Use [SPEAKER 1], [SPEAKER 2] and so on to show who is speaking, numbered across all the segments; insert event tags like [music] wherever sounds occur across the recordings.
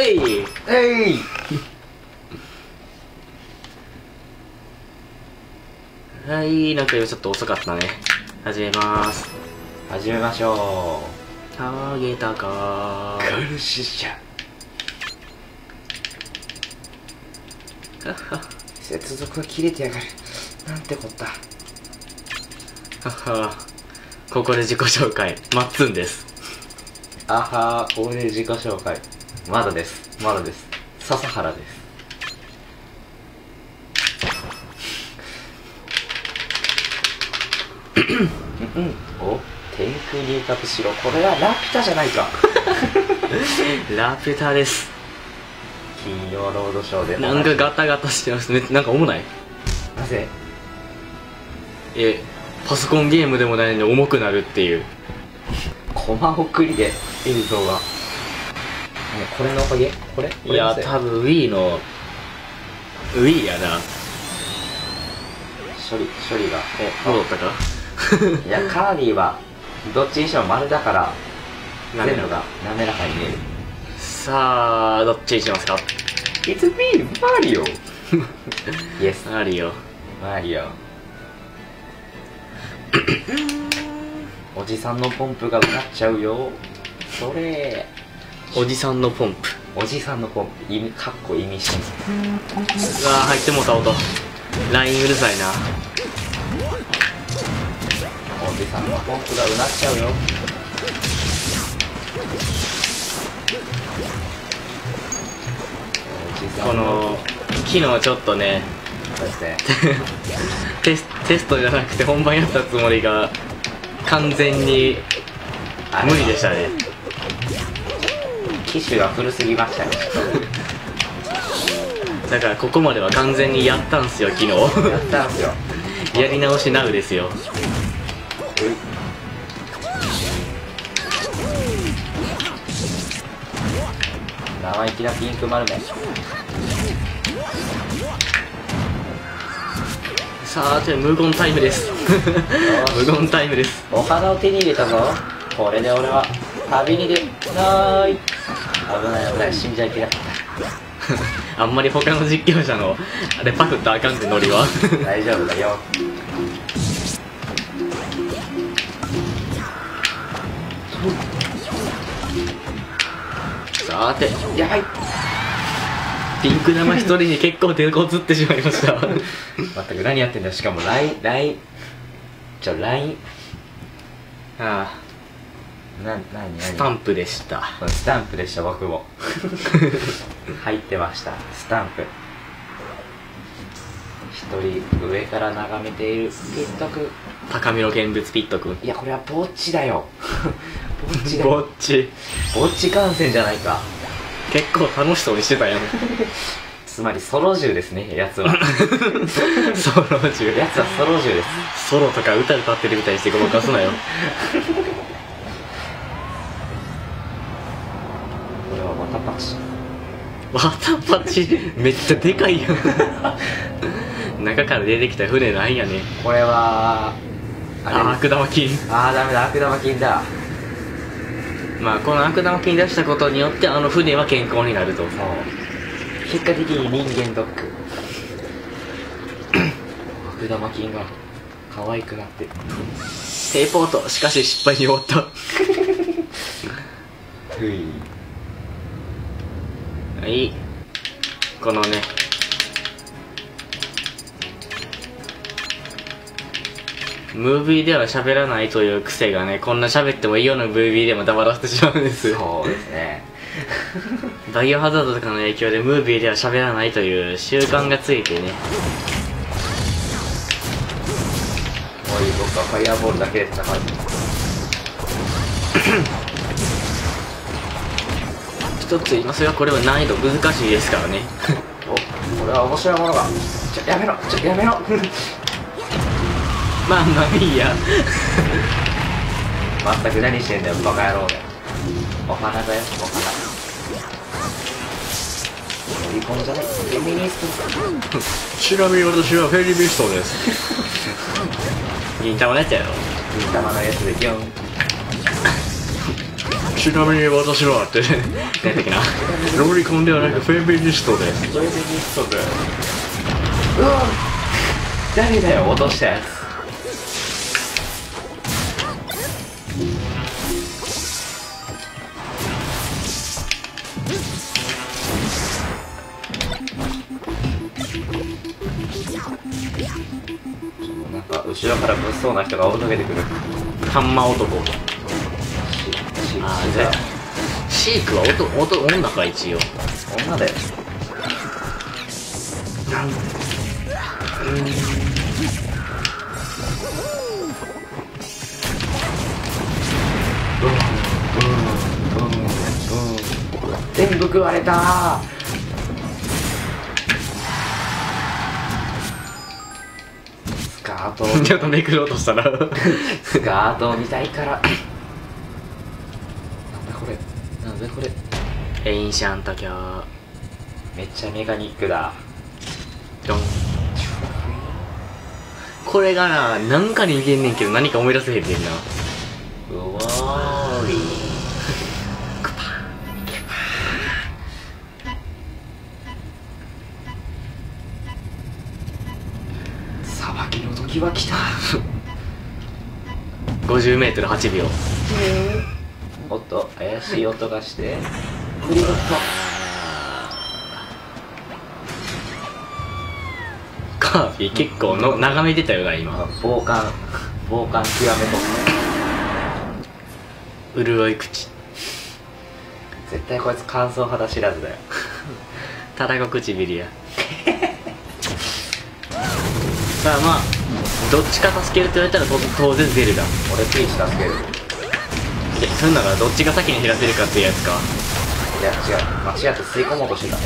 [SPEAKER 1] えい
[SPEAKER 2] えい
[SPEAKER 1] はいなんか今ちょっと遅かったね。始めます。
[SPEAKER 2] 始めましょ
[SPEAKER 1] あげたか
[SPEAKER 2] うカルシ者接続が切れてやがる。なんてこった。
[SPEAKER 1] はは。ここで自己紹介。マッツンです。
[SPEAKER 2] あはーここで自己紹介まだです。まだです。笹原です。お天空に浮かぶ城。これはラピュタじゃないか。[laughs]
[SPEAKER 1] ラピュタです。
[SPEAKER 2] 金曜ロードショーで。
[SPEAKER 1] なんかガタガタしてますね。なんか重ない？
[SPEAKER 2] なぜ？
[SPEAKER 1] えパソコンゲームでもないのに重くなるっていう。
[SPEAKER 2] コマ送りで映像がこれのおかげ？これ？
[SPEAKER 1] いや多分 Wii の Wii やな。
[SPEAKER 2] 処理処理が。
[SPEAKER 1] お戻ったか？
[SPEAKER 2] いやカービィはどっちにしても丸だから全部が滑らかに見える。
[SPEAKER 1] さあどっちにしますか
[SPEAKER 2] ？It's me, Mario! [laughs] yes,
[SPEAKER 1] あるよ
[SPEAKER 2] Mario おじさんのポンプがうなっちゃうよ。それ
[SPEAKER 1] おじさんのポンプ。
[SPEAKER 2] おじさんのポンプ。意味かっこ意味深。
[SPEAKER 1] うわー入ってもうた音。LINE うるさいな。
[SPEAKER 2] おじさんのポンプがうなっちゃうよ。
[SPEAKER 1] この昨日ちょっとね
[SPEAKER 2] ね。[laughs]
[SPEAKER 1] テステストじゃなくて本番やったつもりが完全に無理でしたね
[SPEAKER 2] 機種が古すぎましたね。[laughs]
[SPEAKER 1] だからここまでは完全にやったんすよ昨日。
[SPEAKER 2] やったんすよ。[laughs]
[SPEAKER 1] やり直しなうですよ。
[SPEAKER 2] 生意気なピンク丸め。
[SPEAKER 1] さあて無言タイムです。無言タイムです。
[SPEAKER 2] お花を手に入れたぞ。これで俺は旅に出ない危ない危ない。死んじゃいけなかっ
[SPEAKER 1] あんまり他の実況者のあれパクったらあかんってノリは。
[SPEAKER 2] た大丈夫だよ。
[SPEAKER 1] さて。
[SPEAKER 2] やばい。
[SPEAKER 1] ピンク玉一人に結構手こずってしまいました。
[SPEAKER 2] まったく何やってんだよ。しかも LINE LINE ちょ LINE
[SPEAKER 1] あ
[SPEAKER 2] な何
[SPEAKER 1] あ
[SPEAKER 2] 何
[SPEAKER 1] スタンプでした。
[SPEAKER 2] スタンプでした僕も。[laughs] 入ってました。スタンプ。一人上から眺めている。ピットク
[SPEAKER 1] 高見の見物ピットくん
[SPEAKER 2] いやこれはぼっちだよ。[laughs] ぼっちだ
[SPEAKER 1] ぼ
[SPEAKER 2] よ
[SPEAKER 1] っち。
[SPEAKER 2] ぼっち観戦じゃないか。
[SPEAKER 1] 結構楽しそうにしてたやん。
[SPEAKER 2] つまりソロ銃ですねやつは。[laughs]
[SPEAKER 1] ソロ中
[SPEAKER 2] やつはソロ銃です。
[SPEAKER 1] ソロとか歌歌ってるみたいにしてごまかすなよ
[SPEAKER 2] これはワタパチ。
[SPEAKER 1] ワタパチ？めっちゃでかいやん。[laughs] 中から出てきた船なんやね
[SPEAKER 2] これはあ
[SPEAKER 1] 悪玉菌
[SPEAKER 2] あーダメだ悪玉菌だ。
[SPEAKER 1] まあこの悪玉菌出したことによってあの船は健康になると。
[SPEAKER 2] そう。結果的に人間ドック。[clears throat] 悪玉菌が可愛くなって。
[SPEAKER 1] テレポート。しかし失敗に終わった。
[SPEAKER 2] ふい
[SPEAKER 1] はい。このね。ムービーでは喋らないという癖がねこんな喋ってもいいようなムービーでも黙らせてしまうんです。
[SPEAKER 2] そうですね。[laughs]
[SPEAKER 1] バイオハザードとかの影響でムービーでは喋らないという習慣がついてね。
[SPEAKER 2] おい僕はファイアボールだけで戦う [laughs]
[SPEAKER 1] 一つ言いますがこれは難易度難しいですからね。[laughs]
[SPEAKER 2] おこれは面白いものが。ちょやめろ。ちょやめろ。[laughs]
[SPEAKER 1] まあまあいいや。
[SPEAKER 2] 全く何してんだよバカ野郎で。お花だよお花。乗り込んじゃないフェミニスト。[laughs]
[SPEAKER 1] ちなみに私はフェリミストです。銀玉のやつやろ
[SPEAKER 2] 銀玉のやつでギョン
[SPEAKER 1] ちなみに私はって。何やったっけな。ロリコンではなくフェミニストで。す
[SPEAKER 2] ジョイベニスト君うわ。誰だよ落としたやつ。なんか後ろから物騒な人が追いかけてくる。
[SPEAKER 1] ハンマー男
[SPEAKER 2] しし
[SPEAKER 1] あー
[SPEAKER 2] しだよ
[SPEAKER 1] シークは男男女か一応。
[SPEAKER 2] 女だよ。全部食われた。スカートを。[laughs]
[SPEAKER 1] ちょっとめくろうとしたら [laughs]
[SPEAKER 2] スカートを見たいからなんだこれなんだこれ
[SPEAKER 1] エインシャンタキャー
[SPEAKER 2] めっちゃメカニックだ。
[SPEAKER 1] ドン。これがななんかに似てんねんけど何か思い出せへんねんな。
[SPEAKER 2] うわーりさばきの時は来た
[SPEAKER 1] 50m8 秒
[SPEAKER 2] おっと怪しい音がしてクリボッ
[SPEAKER 1] カービィ結構の眺めてたよな今。
[SPEAKER 2] ト防寒。防寒極めと。
[SPEAKER 1] 潤い口。
[SPEAKER 2] 絶対こいつ乾燥肌知らずだよ。
[SPEAKER 1] ただが唇や。さあまあどっちか助けると言われたらと当然ゼルダ
[SPEAKER 2] 俺ピーチ助ける。
[SPEAKER 1] でそんならどっちが先に減らせるかっていうやつか
[SPEAKER 2] いや違う。間違って吸い込もうとしてた。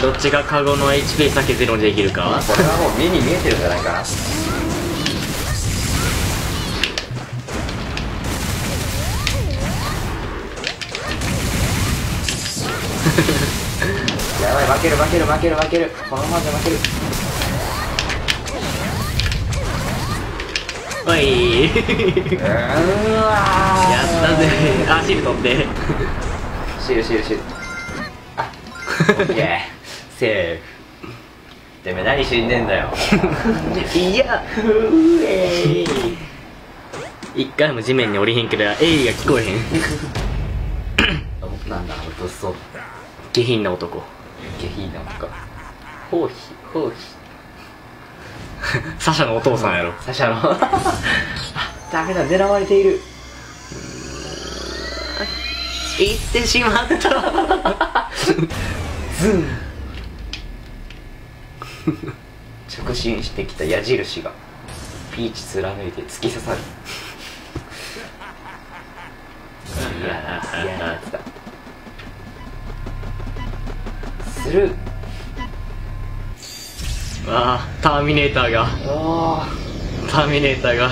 [SPEAKER 1] どっちがカゴの HP 先ゼロにできるか
[SPEAKER 2] これはもう目に見えてるんじゃないかな。[laughs] やばい負ける負ける負ける負ける。このままじゃ負ける
[SPEAKER 1] おい。やったぜ。あシール取って。[laughs]
[SPEAKER 2] シールシールシール。あ。オッケーセー。フてめえ何死んでんだよ。[laughs]
[SPEAKER 1] いや。
[SPEAKER 2] うえい。
[SPEAKER 1] 一回も地面に降りへんけどエイが聞こえへん。[coughs]
[SPEAKER 2] なんだ物騒
[SPEAKER 1] 下品な男。
[SPEAKER 2] 下品なのかほうひほうひ [laughs]
[SPEAKER 1] サシャのお父さんやろ。
[SPEAKER 2] サシャの。[laughs] あダメだ狙われている。
[SPEAKER 1] 行ってしまった。
[SPEAKER 2] ズン。[laughs] 直進してきた矢印がピーチ貫いて突き刺さる。いやないやなやつだする
[SPEAKER 1] あーターミネーターが。
[SPEAKER 2] お
[SPEAKER 1] ターミネーターが。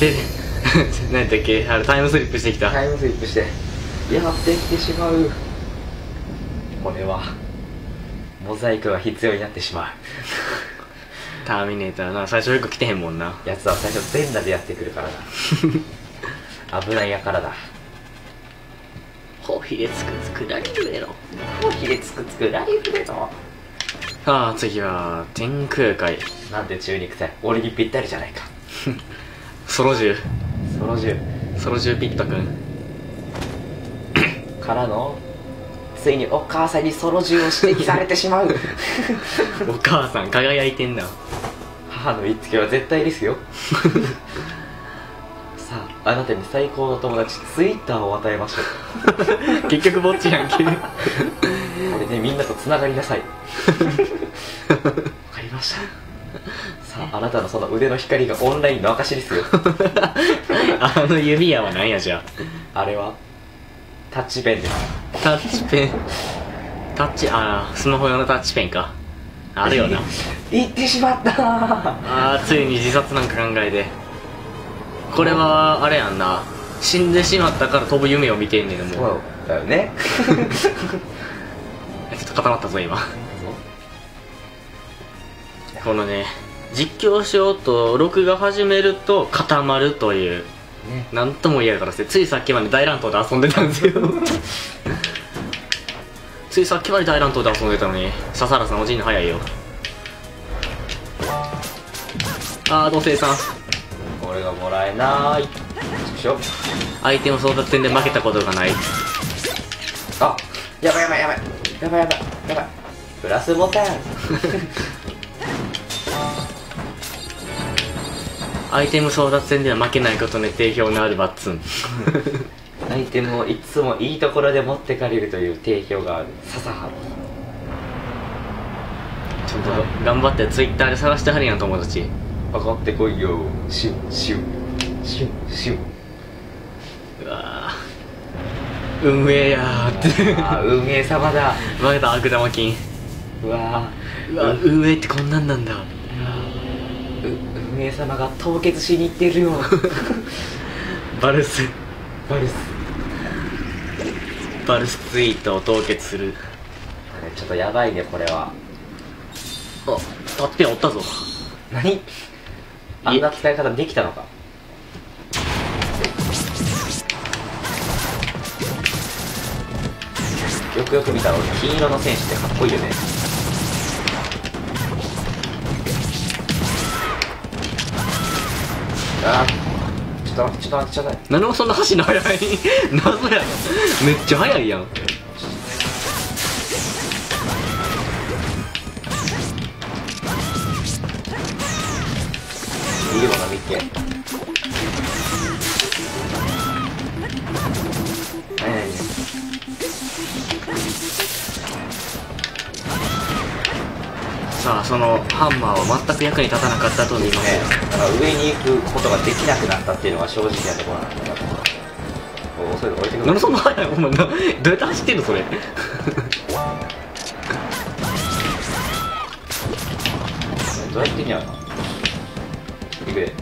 [SPEAKER 1] で [laughs] 何やっけ？あれタイムスリップしてきた。
[SPEAKER 2] タイムスリップして。やってきてしまう。これは。モザイクが必要になってしまう。
[SPEAKER 1] ターミネーターな。最初よく来てへんもんな。
[SPEAKER 2] やつは最初全裸でやってくるからな。[laughs] 危ないやからだ。
[SPEAKER 1] コーヒーでつくつくラリルエロ
[SPEAKER 2] コーヒーでつくつくライフでの
[SPEAKER 1] さあ次は天空海。
[SPEAKER 2] なんて中肉体俺にぴったりじゃないか。
[SPEAKER 1] ソロ銃。
[SPEAKER 2] ソロ銃。
[SPEAKER 1] ソロ銃ピットくん [coughs]
[SPEAKER 2] からのついにお母さんにソロ銃を指摘されてしまう。[laughs]
[SPEAKER 1] お母さん輝いてんな
[SPEAKER 2] 母の言いつけは絶対ですよ。[laughs] さああなたに最高の友達ツイッターを与えましょう。[laughs]
[SPEAKER 1] 結局ぼっちやんけ
[SPEAKER 2] でみんなとつながりなさい。[laughs] わかりました。さああなたのその腕の光がオンラインの証ですよ。
[SPEAKER 1] あの指輪は何やじゃ
[SPEAKER 2] あ。れは？タッチペンです。
[SPEAKER 1] あタッチペン。タッチああスマホ用のタッチペンか。あるよな。[laughs]
[SPEAKER 2] 言ってしまった。
[SPEAKER 1] あーついに自殺なんか考えて。これはあれやんな。死んでしまったから飛ぶ夢を見てんねんも [laughs] う
[SPEAKER 2] だよね
[SPEAKER 1] ちょっと固まったぞ今。このね実況しようと録画始めると固まるという。
[SPEAKER 2] ね。
[SPEAKER 1] なんとも嫌からですねついさっきまで大乱闘で遊んでたんですよ。[laughs] ついさっきまで大乱闘で遊んでたのに笹原さんおじいの早いよ。あー同性さん。
[SPEAKER 2] これがもらえない。
[SPEAKER 1] 相手の争奪戦で負けたことがない。
[SPEAKER 2] あやばいやばいやばいやばいやばいやばい。プラスボタン。[laughs]
[SPEAKER 1] アイテム争奪戦では負けないことに定評のあるバッツン。[laughs]
[SPEAKER 2] アイテムをいつもいいところで持ってかれるという定評がある。笹原
[SPEAKER 1] ちょっと頑張ってツイッターで探してはるやん友達。
[SPEAKER 2] 上がってこいよ。シュンシュン。シュンシュン
[SPEAKER 1] うわー運営やー。って
[SPEAKER 2] 運営様だ。
[SPEAKER 1] 負けた悪玉金。
[SPEAKER 2] うわ
[SPEAKER 1] うわ運営ってこんなんなんだ。
[SPEAKER 2] 運営様が凍結しに行ってるよ [laughs]
[SPEAKER 1] バルス。
[SPEAKER 2] バルス。
[SPEAKER 1] バルスツイートを凍結する。
[SPEAKER 2] ちょっとやばいねこれは。
[SPEAKER 1] あタッペンおったぞ。
[SPEAKER 2] 何？あんな使い方できたのかくよく見たら金色の選手ってかっこいいよね。あーちょっと待ってちょっと待ってちょっと待って。
[SPEAKER 1] 何もそんな走るの速い？[laughs] 謎やめっちゃ速いやん。
[SPEAKER 2] いいもの見て
[SPEAKER 1] そのハンマーは全く役に立たなかったと見ます
[SPEAKER 2] ね、だから上に行くことができなくなったっていうのが正直なところなんだけどおそれ置いてくる
[SPEAKER 1] そんな速いお前などうやって走ってんのそれ。
[SPEAKER 2] どうやって行くで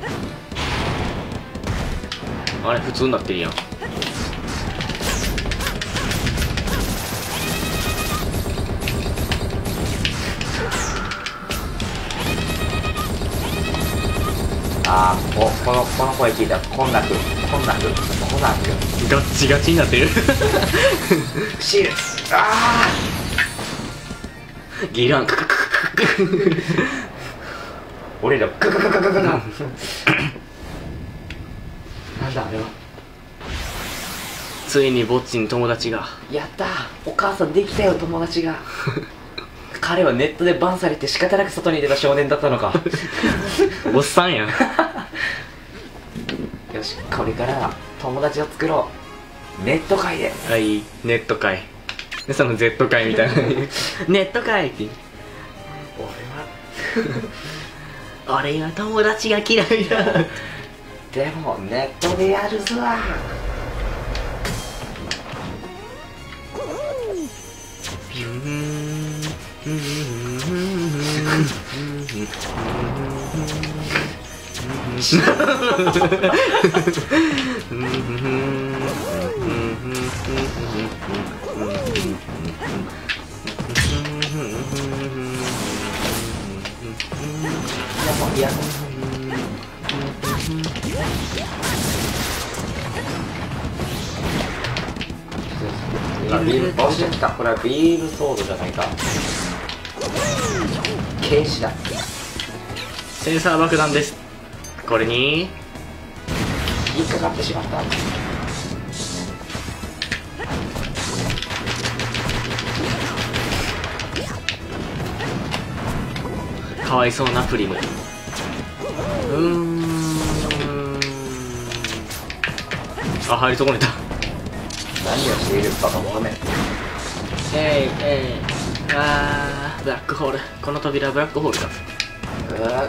[SPEAKER 1] あれ普通になってるやん
[SPEAKER 2] ここのこの声聞いたらこんなくこんなくこんなく
[SPEAKER 1] ガッチガチになってる。
[SPEAKER 2] シール。あ
[SPEAKER 1] ギランクククククク
[SPEAKER 2] あ俺らグググググググなんだあれは
[SPEAKER 1] ついにぼっちに友達が
[SPEAKER 2] やったお母さんできたよ友達が彼はネットでバンされて仕方なく外に出た少年だったのか
[SPEAKER 1] おっさんやん
[SPEAKER 2] よしこれから友達を作ろう。ネット界で。
[SPEAKER 1] はいネット界でその Z 界みたいな。[laughs] ネット界って。
[SPEAKER 2] 俺は。[laughs]
[SPEAKER 1] 俺は友達が嫌いだ。[laughs]
[SPEAKER 2] でもネットでやるぞいや今ビーム押してきたこれはビームソードじゃないか軽視だ
[SPEAKER 1] センサー爆弾ですこれに？
[SPEAKER 2] 引っかかってしまった。
[SPEAKER 1] かわいそうなプリム。うーん。あ入り損ねた。
[SPEAKER 2] 何をしているバカ者め
[SPEAKER 1] えいえい。あーブラックホール。この扉はブラックホールだ。
[SPEAKER 2] うわ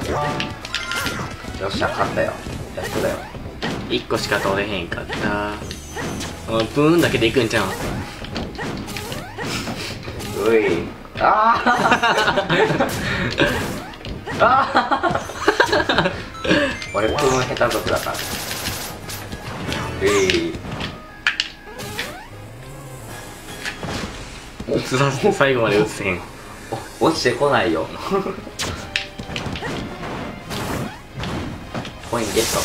[SPEAKER 2] よっしゃ勝ったよ。やっとだよ。
[SPEAKER 1] 1個しか取れへんかった。あブーンだけでいくんちゃう？ん
[SPEAKER 2] うい。ああ [laughs] あー。俺プーン下手族だから。うい。
[SPEAKER 1] 映させて最後まで映せへん。
[SPEAKER 2] お落ちてこないよコインゲット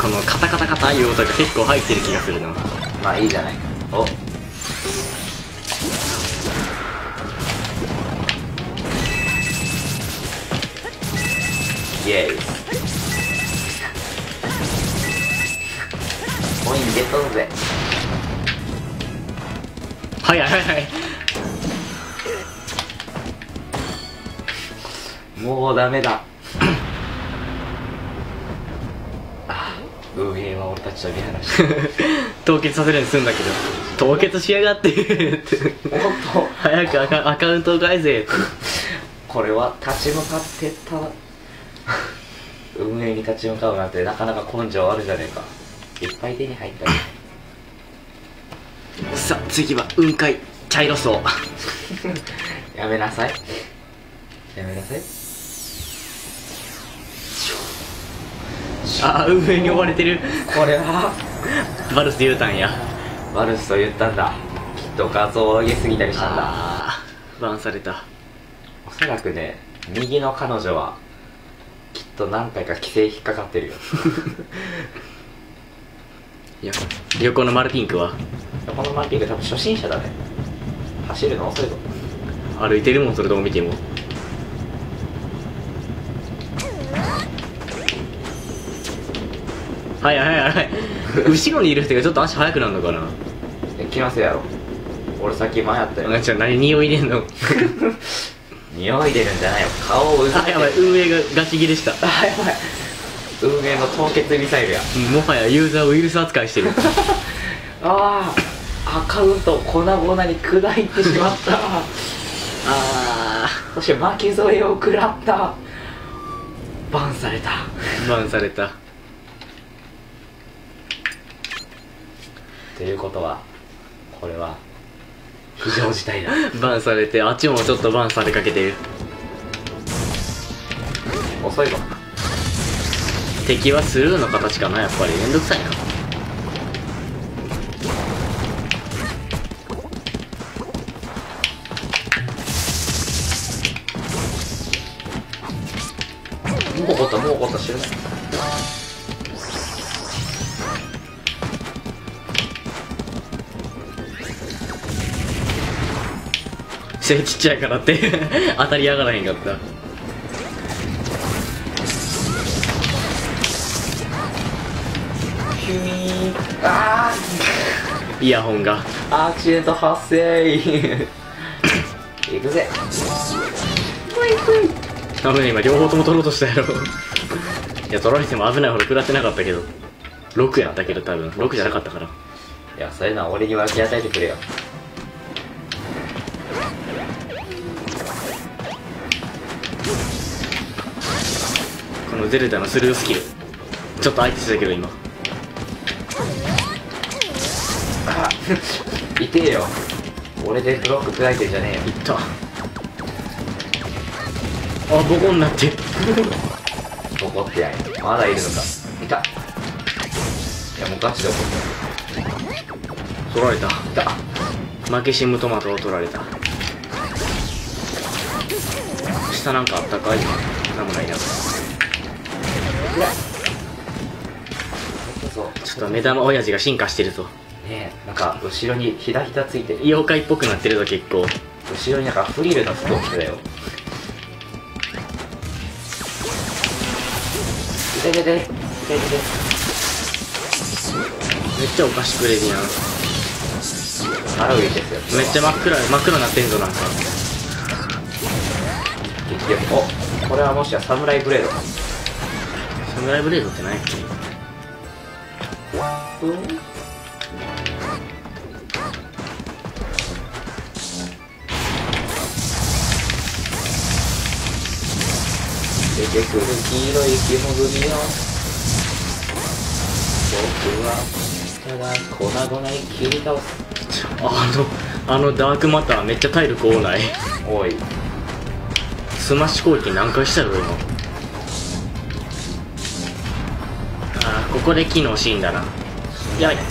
[SPEAKER 1] このカタカタカタいう音が結構入ってる気がするな。
[SPEAKER 2] まあいいじゃない。おイエーイコインゲットだぜ。
[SPEAKER 1] はいはいはいはい
[SPEAKER 2] もうダメだ。あ運営は俺たちと見放して。
[SPEAKER 1] 凍結させるようにするんだけど。凍結しやがって。って
[SPEAKER 2] おっと。
[SPEAKER 1] 早くアカアカウントを返せ。
[SPEAKER 2] これは立ち向かってった運営に立ち向かうなんてなかなか根性あるじゃねえか。いっぱい手に入ったよ
[SPEAKER 1] さあ次は雲海茶色そう
[SPEAKER 2] やめなさい。やめなさい。
[SPEAKER 1] あ運営に追われてる。
[SPEAKER 2] これは。
[SPEAKER 1] バルスで言うたんや。
[SPEAKER 2] バルスと言ったんだ。きっと画像を上げすぎたりしたんだ。
[SPEAKER 1] バンされた。
[SPEAKER 2] おそらくね右の彼女はと何回か規制引っかかってるよ。[laughs]
[SPEAKER 1] いや横の丸ピンクは？
[SPEAKER 2] このマッピング多分初心者だね。走るの遅いぞ。
[SPEAKER 1] 歩いてるもんそれどう見ても。はいはいはいはい。後ろにいる人がちょっと足速くなるのかな？
[SPEAKER 2] え気のせいやろ。俺さっき前やったよ。
[SPEAKER 1] あじゃあ何匂い入れんの？[laughs]
[SPEAKER 2] 匂い出るんじゃないよ。顔をうず
[SPEAKER 1] あやばい。運営がガチ切れした。[laughs]
[SPEAKER 2] あやばい。運営の凍結ミサイルや。
[SPEAKER 1] もはやユーザーをウイルス扱いしてる。[laughs]
[SPEAKER 2] ああアカウントを粉々に砕いてしまった。[laughs]
[SPEAKER 1] あ
[SPEAKER 2] そして巻き添えを食らった。バンされた。
[SPEAKER 1] ーバンされた。
[SPEAKER 2] ということはこれは非常事態だ。[laughs]
[SPEAKER 1] バンされてあっちもちょっとバンされかけてる。
[SPEAKER 2] 遅いぞ
[SPEAKER 1] 敵はスルーの形かなやっぱり。めんどくさいな。
[SPEAKER 2] もう怒ったもう怒った知らな。い
[SPEAKER 1] 背ちっちゃいからって。[laughs] 当たりやがらへんかった。
[SPEAKER 2] ヒュイー。ンあ
[SPEAKER 1] イヤホンが。
[SPEAKER 2] ーアクシデント発生。[laughs] 行くぜ。
[SPEAKER 1] 危ね今両方とも取ろうとしたやろ。いや取られても危ないほど食らってなかったけど。6やったけど多分。6じゃなかったから。
[SPEAKER 2] いやそういうのは俺に分け与えてくれよ
[SPEAKER 1] のゼルダのスルースキル。ちょっと相手してたけど今。
[SPEAKER 2] あ [laughs] 痛えよ。俺でブロック砕いてんじゃねえよ。
[SPEAKER 1] いった。あボコになって。[laughs]
[SPEAKER 2] 怒ってやれまだいるのか。いた。いやもうガチで怒っ
[SPEAKER 1] 取られた。
[SPEAKER 2] たいた。
[SPEAKER 1] 負けシムトマトを取られた。下なんかあったか？いなんもないなち
[SPEAKER 2] そう
[SPEAKER 1] ょっと目玉親父が進化してるぞ。
[SPEAKER 2] ねえなんか後ろにひだひだついてる。
[SPEAKER 1] 妖怪っぽくなってるぞ結構。
[SPEAKER 2] 後ろになんかフリルの服を着てたよ。痛い痛い痛い痛い
[SPEAKER 1] めっちゃお菓子くれるやん。
[SPEAKER 2] 腹浮いてるよ。
[SPEAKER 1] めっちゃ真っ暗真っ黒なってんぞなんか。
[SPEAKER 2] 激力。おこれはもしやサムライブレード
[SPEAKER 1] サムライブレードって何やっけ
[SPEAKER 2] 出てくる黄色い煙よ。僕はただ粉々に切り倒す。
[SPEAKER 1] あのあのダークマターめっちゃ体力多ない。
[SPEAKER 2] おい。
[SPEAKER 1] スマッシュ攻撃何回したろ今？ここで機能死んだな。やばい。こ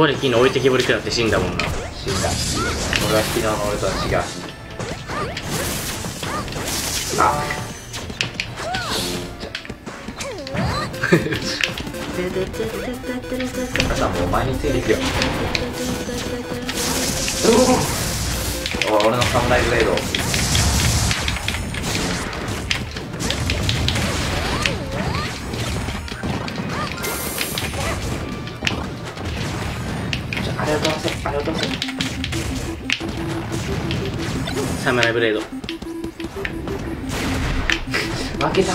[SPEAKER 1] こで機能置いてきぼり食らって死んだもんな。
[SPEAKER 2] 死んだ。俺は昨日の俺とは違う。あもう。前についていくよ。おお俺のサムライブレードじゃああれを飛ばせあれを飛ばせ
[SPEAKER 1] サムライブレード。
[SPEAKER 2] 負けた。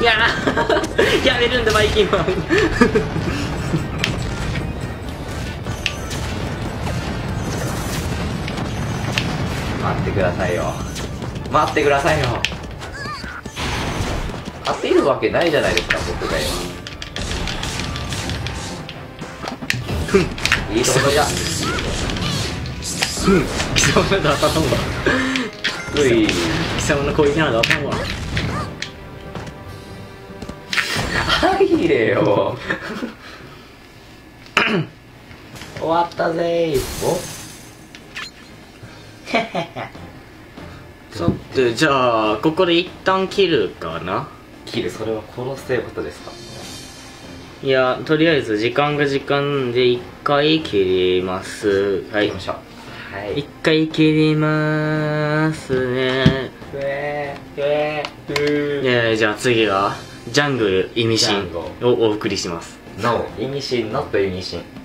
[SPEAKER 1] いやー [laughs] やめるんだバイキンマン
[SPEAKER 2] 待ってくださいよ。待ってくださいよ。当てるわけないじゃないですか僕が。今いいところじゃ
[SPEAKER 1] うん貴様など当たらんわ
[SPEAKER 2] うい。
[SPEAKER 1] 貴様の攻撃など当たらんわ
[SPEAKER 2] 入れよ。終わったぜー。お。[laughs]
[SPEAKER 1] さてじゃあここで一旦切るかな。
[SPEAKER 2] 切る。それは殺すということですか
[SPEAKER 1] いやとりあえず時間が時間で一回切ります。はい。
[SPEAKER 2] 行きましょう。はい。
[SPEAKER 1] 一回切りますね。
[SPEAKER 2] うええ
[SPEAKER 1] じゃあ次がジャングル意味深をお送りします。
[SPEAKER 2] 意味深ノット意味深